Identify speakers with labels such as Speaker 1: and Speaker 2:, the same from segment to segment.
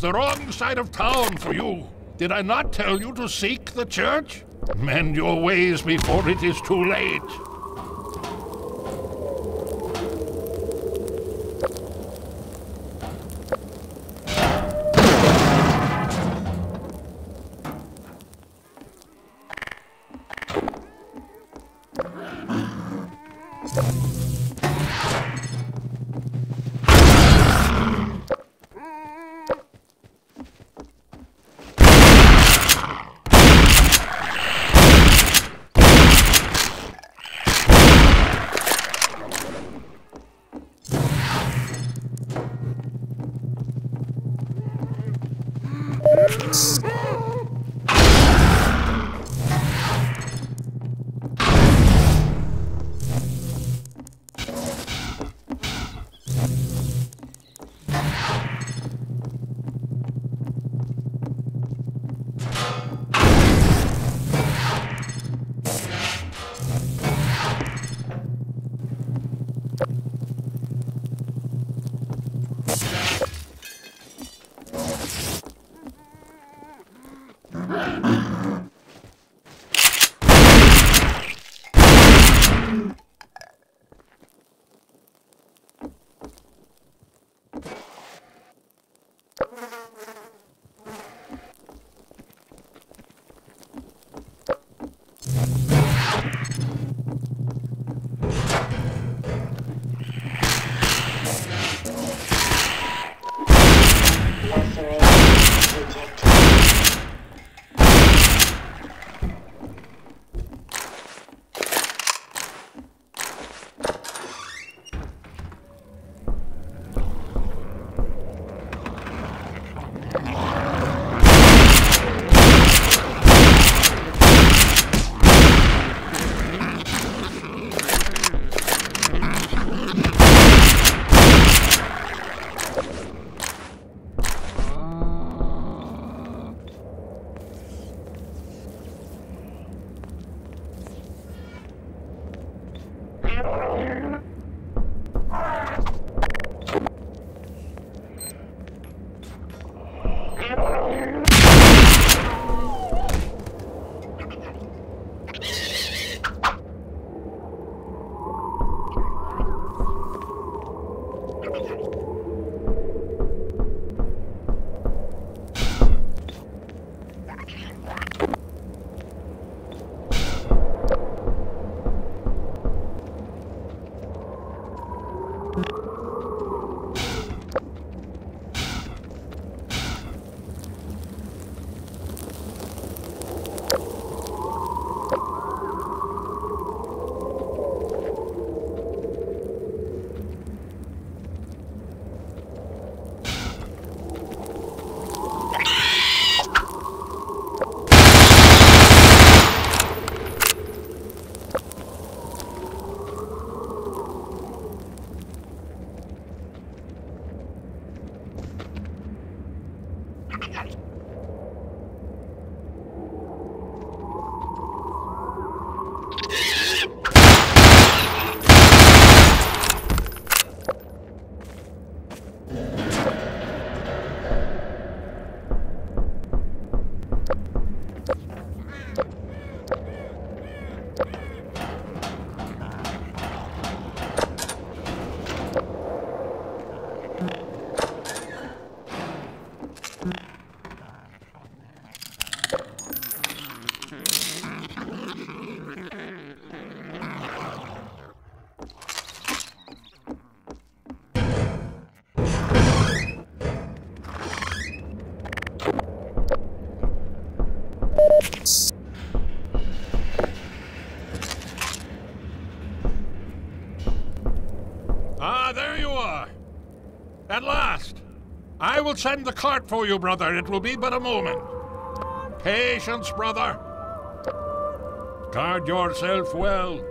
Speaker 1: the wrong side of town for you. Did I not tell you to seek the church? Mend your ways before it is too late. will send the cart for you, brother. It will be but a moment. Patience, brother. Guard yourself well.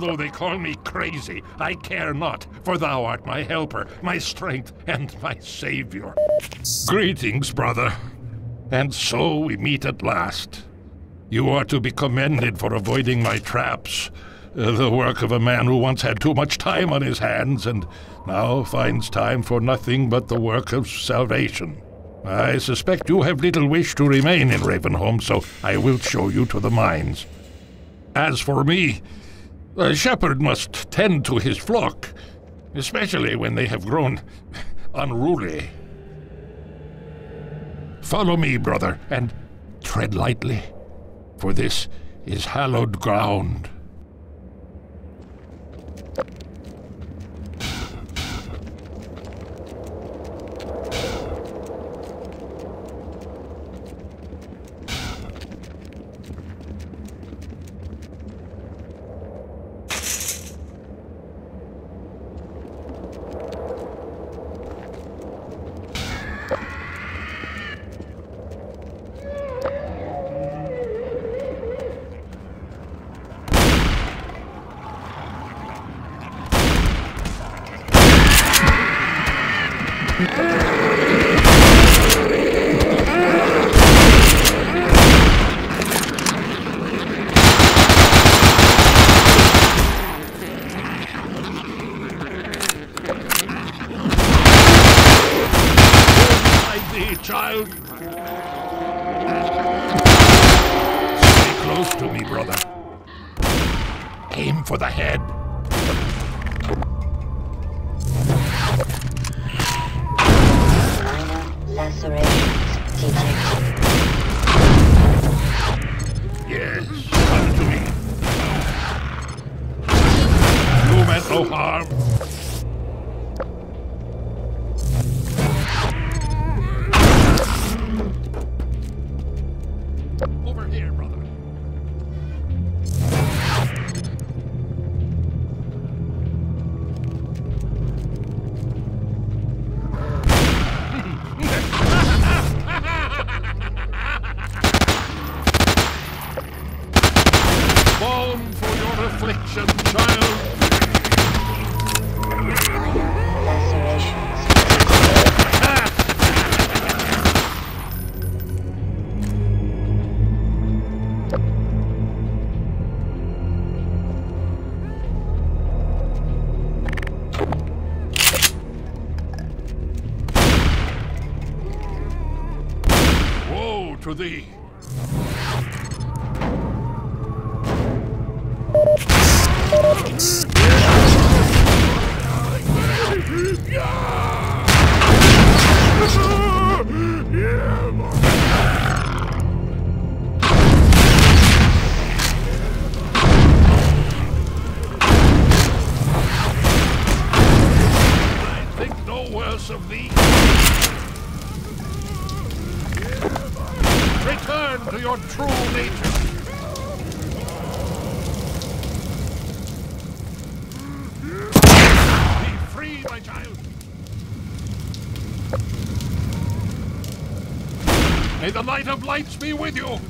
Speaker 1: Although they call me crazy, I care not, for thou art my helper, my strength, and my savior. Greetings, brother. And so we meet at last. You are to be commended for avoiding my traps. uh, the work of a man who once had too much time on his hands and now finds time for nothing but the work of salvation. I suspect you have little wish to remain in Ravenholm, so I will show you to the mines. As for me, a shepherd must tend to his flock, especially when they have grown unruly. Follow me, brother, and tread lightly, for this is hallowed ground. Hide thee, child. Stay close to me, brother. Aim for the head.
Speaker 2: Minor lacerations detected.
Speaker 1: Yes, come to me. You meant no harm. To thee. May the light of lights be with you.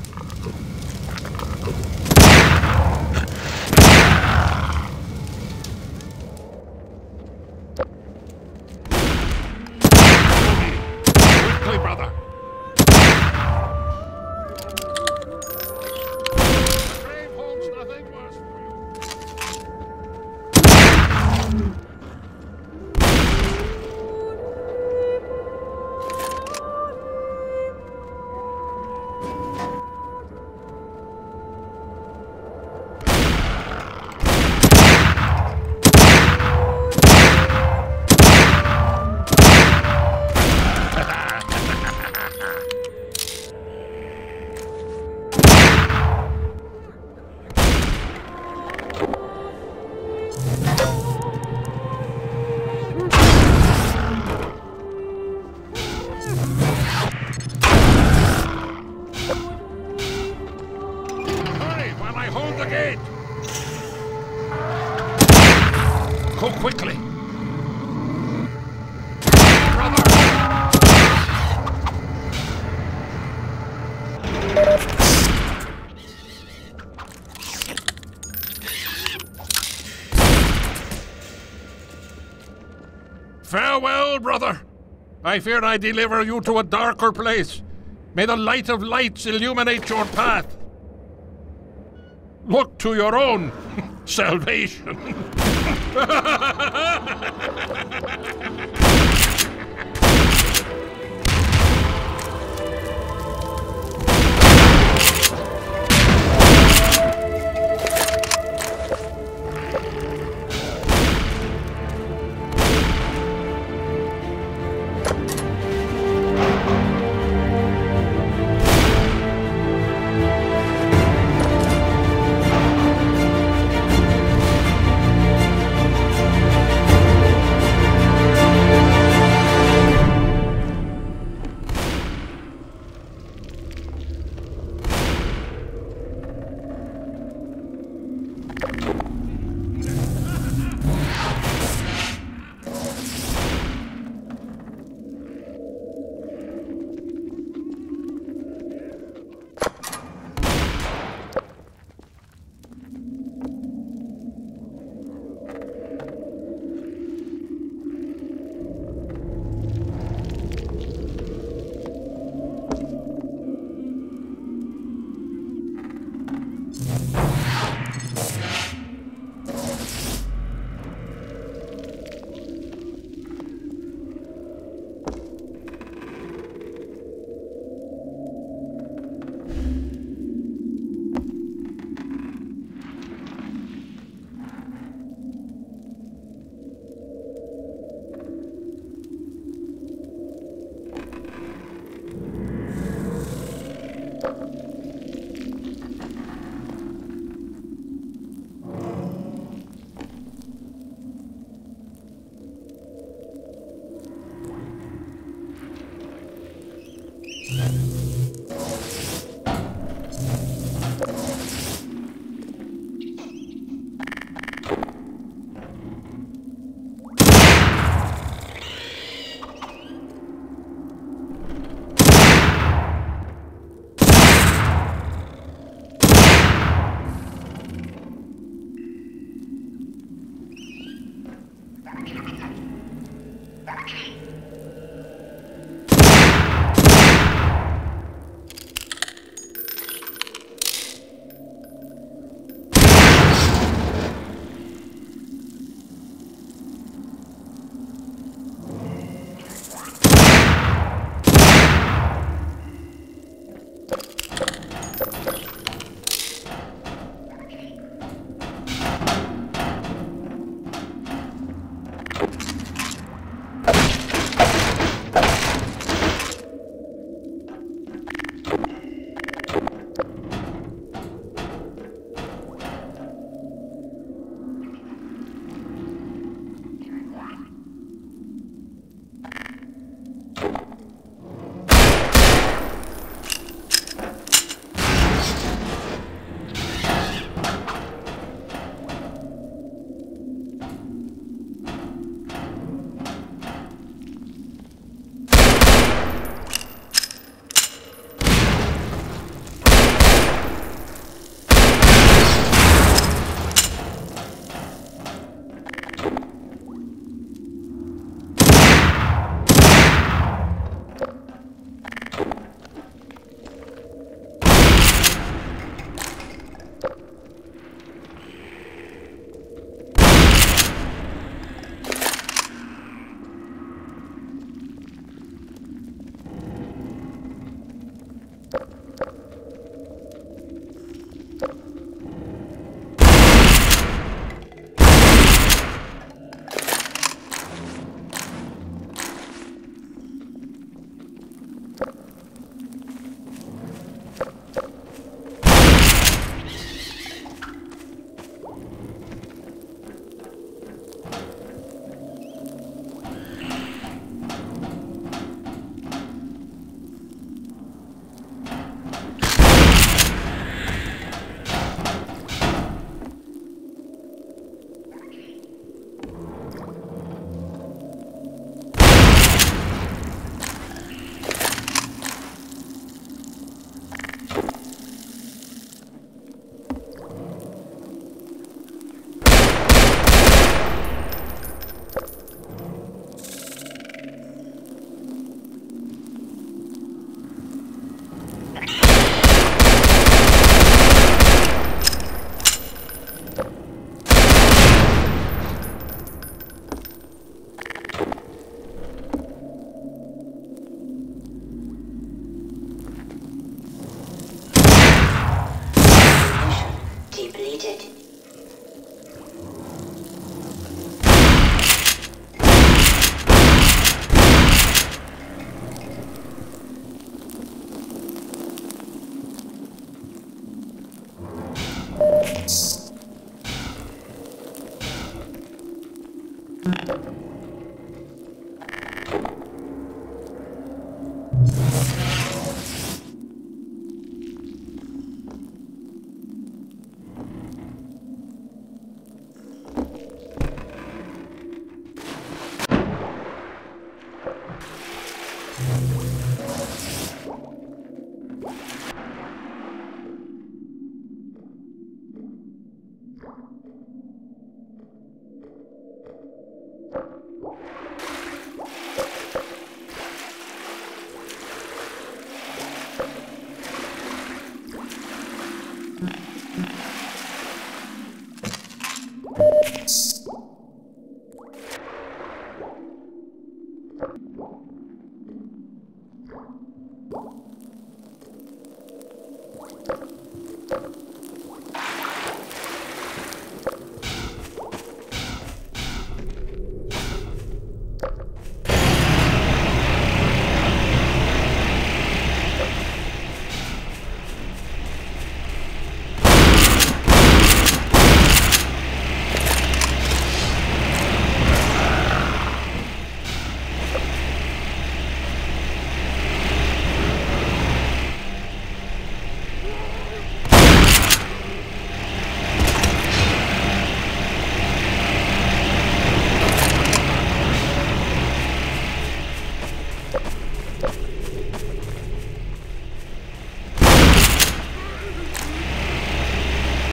Speaker 1: Farewell, brother. I fear I deliver you to a darker place. May the light of lights illuminate your path. Look to your own salvation.